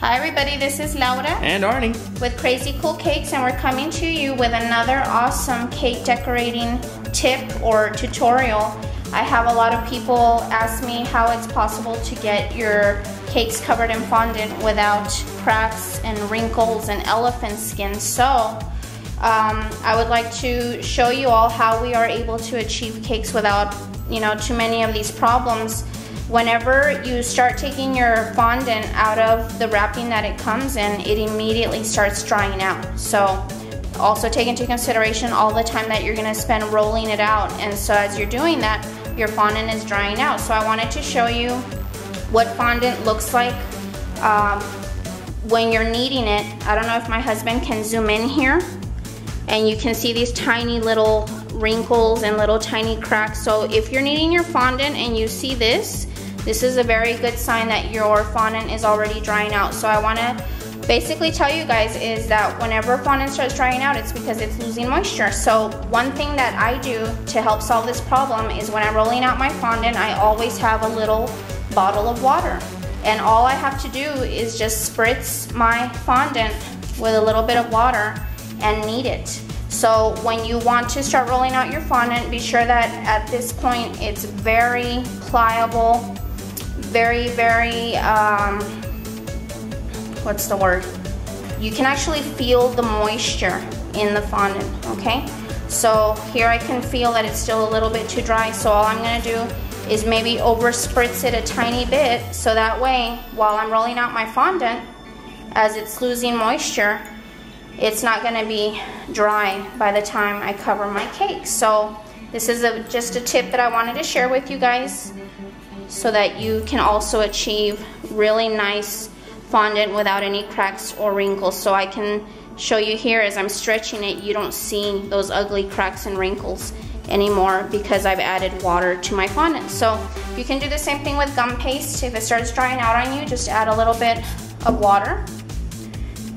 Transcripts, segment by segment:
Hi everybody, this is Laura. And Arnie. With Krazy Kool Cakes and we're coming to you with another awesome cake decorating tip or tutorial. I have a lot of people ask me how it's possible to get your cakes covered in fondant without cracks and wrinkles and elephant skin. So um, I would like to show you all how we are able to achieve cakes without you know too many of these problems whenever you start taking your fondant out of the wrapping that it comes in, it immediately starts drying out. So also take into consideration all the time that you're gonna spend rolling it out. And so as you're doing that, your fondant is drying out. So I wanted to show you what fondant looks like um, when you're kneading it. I don't know if my husband can zoom in here and you can see these tiny little wrinkles and little tiny cracks. So if you're kneading your fondant and you see this, this is a very good sign that your fondant is already drying out. So I wanna basically tell you guys is that whenever fondant starts drying out, it's because it's losing moisture. So one thing that I do to help solve this problem is when I'm rolling out my fondant, I always have a little bottle of water. And all I have to do is just spritz my fondant with a little bit of water and knead it. So when you want to start rolling out your fondant, be sure that at this point it's very pliable very, very, um, what's the word? You can actually feel the moisture in the fondant, okay? So here I can feel that it's still a little bit too dry, so all I'm gonna do is maybe over spritz it a tiny bit, so that way, while I'm rolling out my fondant, as it's losing moisture, it's not gonna be dry by the time I cover my cake. So this is a, just a tip that I wanted to share with you guys so that you can also achieve really nice fondant without any cracks or wrinkles. So I can show you here as I'm stretching it, you don't see those ugly cracks and wrinkles anymore because I've added water to my fondant. So you can do the same thing with gum paste. If it starts drying out on you, just add a little bit of water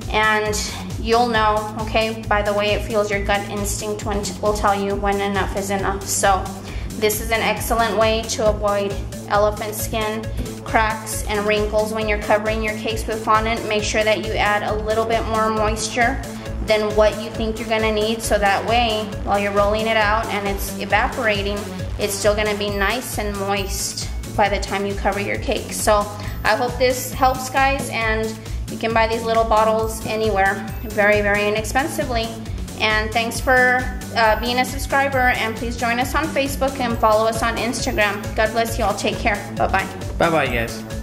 and you'll know, okay, by the way it feels, your gut instinct will tell you when enough is enough. So this is an excellent way to avoid elephant skin, cracks, and wrinkles when you're covering your cakes with fondant. Make sure that you add a little bit more moisture than what you think you're gonna need so that way while you're rolling it out and it's evaporating, it's still gonna be nice and moist by the time you cover your cake. So I hope this helps guys and you can buy these little bottles anywhere very, very inexpensively. And thanks for uh, being a subscriber. And please join us on Facebook and follow us on Instagram. God bless you all. Take care. Bye bye. Bye bye, guys.